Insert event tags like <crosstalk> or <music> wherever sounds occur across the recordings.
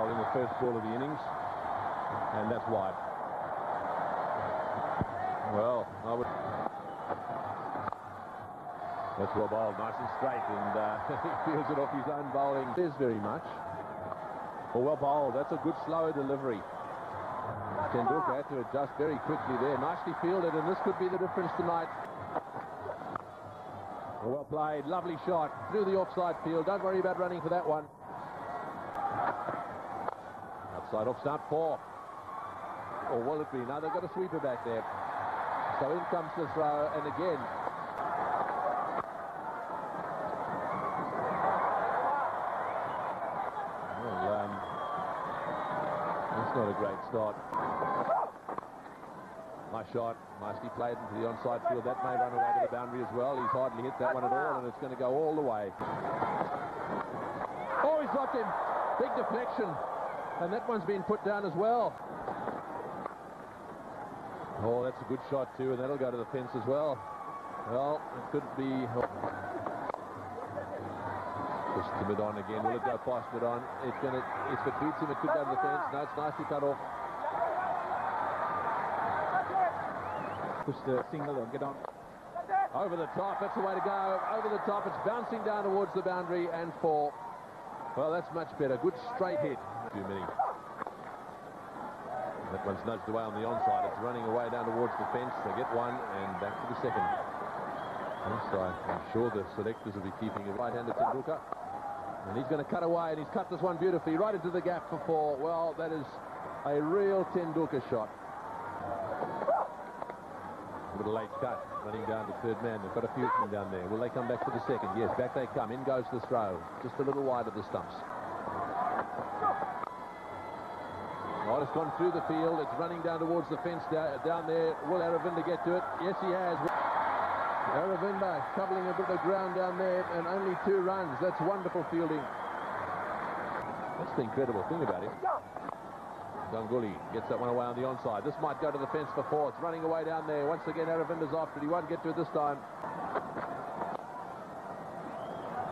Bowling the first ball of the innings, and that's wide. Well, I would. That's well bowled, nice and straight, and uh, <laughs> he feels it off his own bowling. There's very much. Well, well bowled. That's a good slower delivery. Tendulkar had to adjust very quickly there. Nicely fielded, and this could be the difference tonight. Well played, lovely shot through the offside field. Don't worry about running for that one. Outside off stump four. Or will it be? Now they've got a sweeper back there. So in comes the throw, and again. Well, um, that's not a great start. Nice shot, nicely played into the onside field. That may run away to the boundary as well. He's hardly hit that one at all, and it's going to go all the way. Oh, he's dropped him. Big deflection. And that one's been put down as well. Oh, that's a good shot too, and that'll go to the fence as well. Well, it could be... Oh. Just to mid-on again. Will it go past mid-on? It's going to... If it beats him, it could go to the fence. No, it's nicely cut off. Push the single or get on. Over the top, that's the way to go. Over the top, it's bouncing down towards the boundary and four. Well, that's much better. Good straight hit. Too many. That one's nudged away on the onside. It's running away down towards the fence. They get one and back to the second. I'm sure the selectors will be keeping a right-handed Tendulkar. And he's going to cut away, and he's cut this one beautifully right into the gap for four. Well, that is a real Tendulkar shot. A little late cut, running down to third man. They've got a few of them down there. Will they come back for the second? Yes, back they come. In goes the throw. Just a little wide of the stumps. It's gone through the field. It's running down towards the fence down, there. Will Aravinda get to it? Yes, he has. Aravinda shoveling a bit of ground down there and only two runs. That's wonderful fielding. That's the incredible thing about him. Ganguly gets that one away on the onside. This might go to the fence for four. It's running away down there. Once again, Aravinda's after it. He won't get to it this time.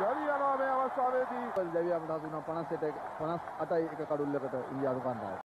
ගවියනවා මේ අවස්ථාවේදී. දෙවියන්ට හසු වුණා 51 51 කඩුල්ලකට ඉන්දියානු කණ්ඩායම.